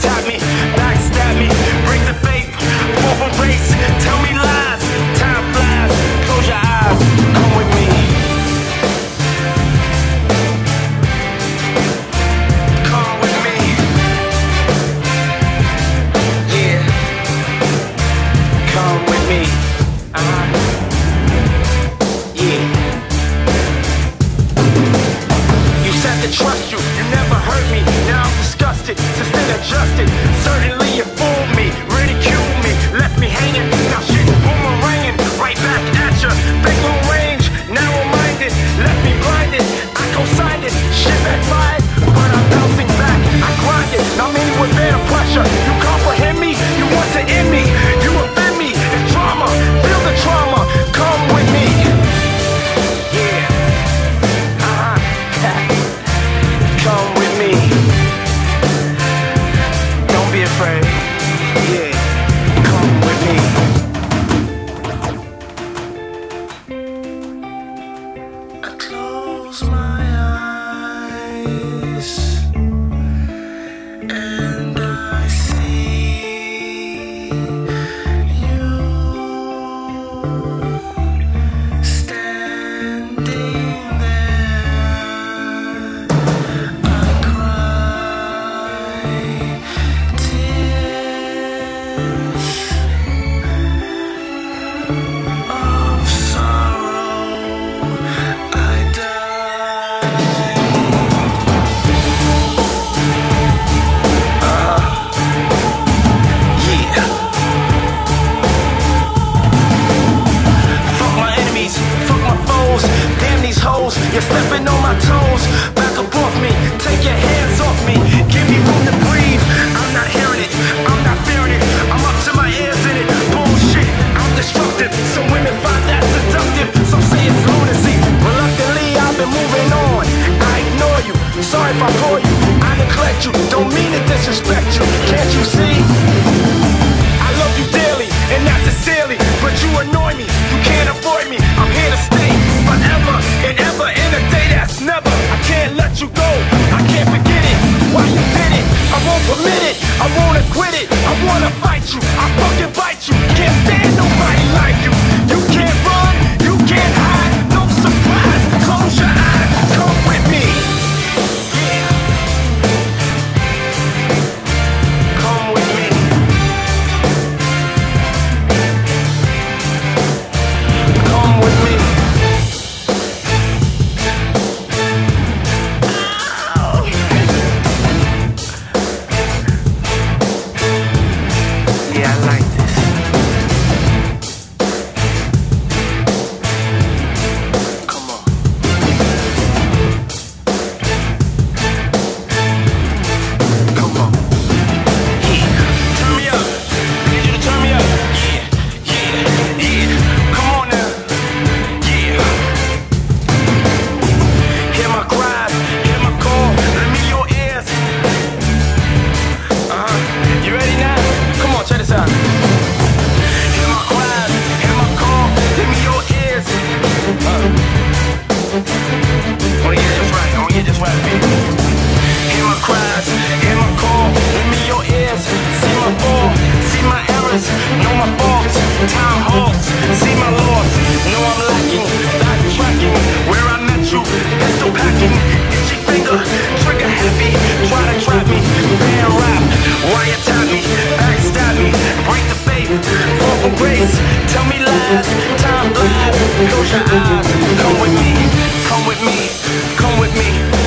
top me me with better pressure. You comprehend me? You want to end me? You offend me? It's trauma. Feel the trauma. Come with me. Yeah. Uh-huh. Come with me. Don't be afraid. Yeah. Come with me. I close my if I call you. I neglect you, don't mean to disrespect you. Can't you see? I love you daily and not sincerely, but you annoy me. You can't avoid me. I'm here to stay forever and ever in a day that's never. I can't let you go. I can't forget it. Why you did it? I won't permit it. I won't acquit it. Come with me, come with me, come with me.